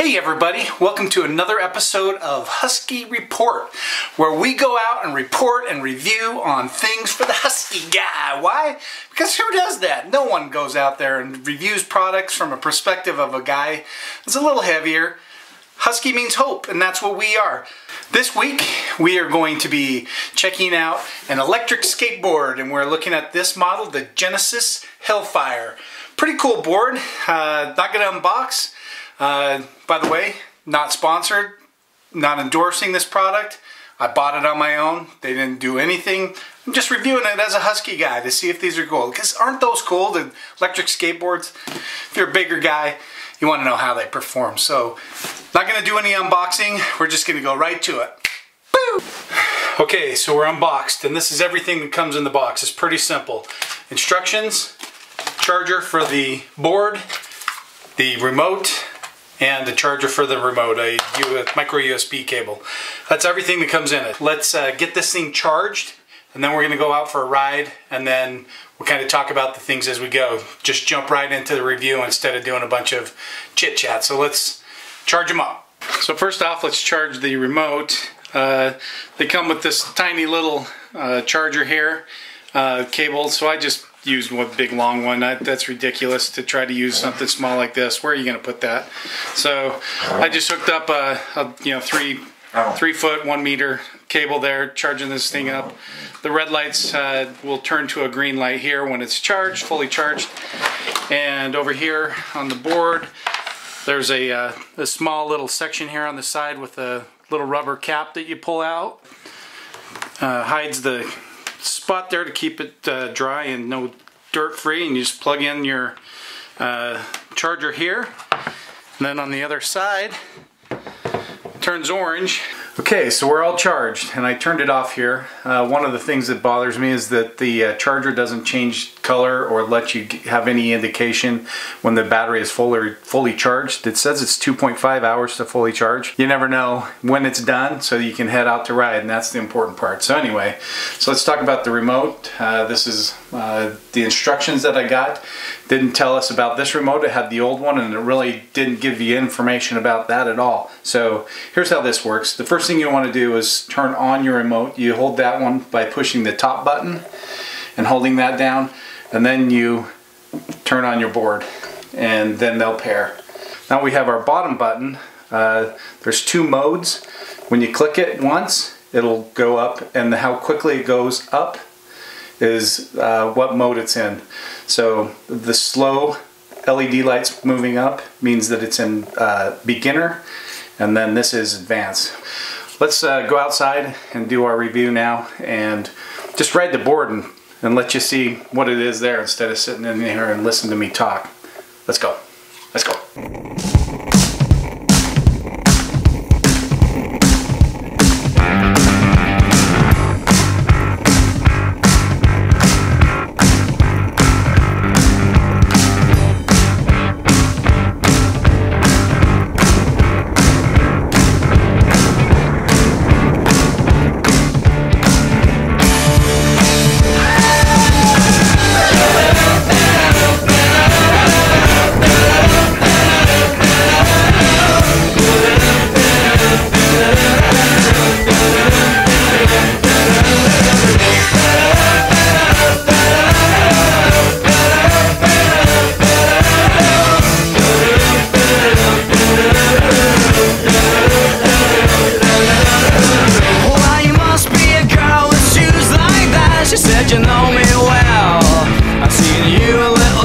everybody, welcome to another episode of Husky Report, where we go out and report and review on things for the Husky guy. Why? Because who does that? No one goes out there and reviews products from a perspective of a guy that's a little heavier. Husky means hope, and that's what we are. This week, we are going to be checking out an electric skateboard, and we're looking at this model, the Genesis Hellfire. Pretty cool board. Uh, not to unbox. Uh, by the way, not sponsored, not endorsing this product. I bought it on my own. They didn't do anything. I'm just reviewing it as a Husky guy to see if these are cool. Because aren't those cool, the electric skateboards? If you're a bigger guy, you want to know how they perform. So, not going to do any unboxing. We're just going to go right to it. Boo! Okay, so we're unboxed, and this is everything that comes in the box. It's pretty simple. Instructions, charger for the board, the remote, and the charger for the remote, a micro USB cable. That's everything that comes in it. Let's uh, get this thing charged and then we're gonna go out for a ride and then we'll kind of talk about the things as we go. Just jump right into the review instead of doing a bunch of chit chat. So let's charge them up. So first off, let's charge the remote. Uh, they come with this tiny little uh, charger here, uh, cable. So I just used one big long one. I, that's ridiculous to try to use something small like this. Where are you going to put that? So I just hooked up a, a, you know three three foot one meter cable there, charging this thing up. The red lights uh, will turn to a green light here when it's charged, fully charged. And over here on the board, there's a, uh, a small little section here on the side with a little rubber cap that you pull out. Uh, hides the spot there to keep it uh, dry and no dirt free and you just plug in your uh, charger here. And then on the other side turns orange Okay, so we're all charged, and I turned it off here. Uh, one of the things that bothers me is that the uh, charger doesn't change color or let you have any indication when the battery is fully fully charged. It says it's 2.5 hours to fully charge. You never know when it's done, so you can head out to ride, and that's the important part. So anyway, so let's talk about the remote. Uh, this is uh, the instructions that I got. Didn't tell us about this remote. It had the old one, and it really didn't give you information about that at all. So here's how this works. The first first thing you want to do is turn on your remote. You hold that one by pushing the top button and holding that down and then you turn on your board and then they'll pair. Now we have our bottom button. Uh, there's two modes. When you click it once it'll go up and how quickly it goes up is uh, what mode it's in. So the slow LED lights moving up means that it's in uh, beginner and then this is advanced. Let's uh, go outside and do our review now and just ride the board and, and let you see what it is there instead of sitting in here and listening to me talk. Let's go. Let's go.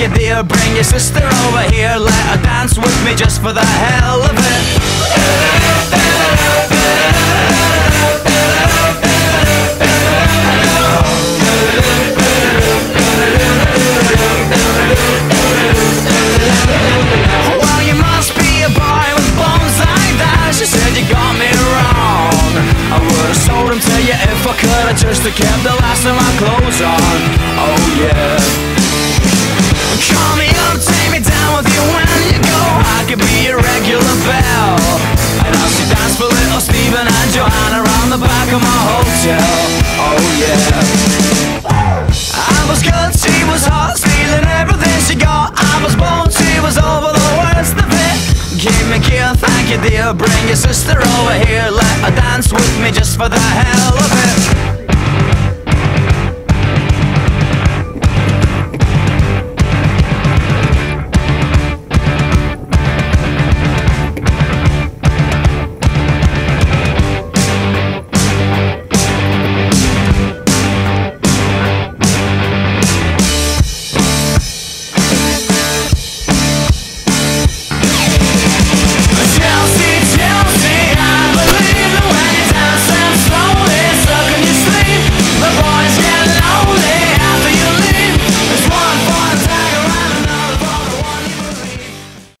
you dear Bring your sister over here. Let her dance with me just for the hell of it. You must be a boy with bones like that. She said you got me wrong. I would've to you if I could've Just to keep the last of my clothes on. Oh yeah. Call me up, take me down with you when you go. I could be your regular bell. And I'll see dance for little Steven and Joanna around the back of my hotel. Oh yeah. I was good, she was hot, stealing everything she got. I was bold, she was over the worst of it. Give me care, thank you dear. Bring your sister over here, let her dance with me just for the hell of it.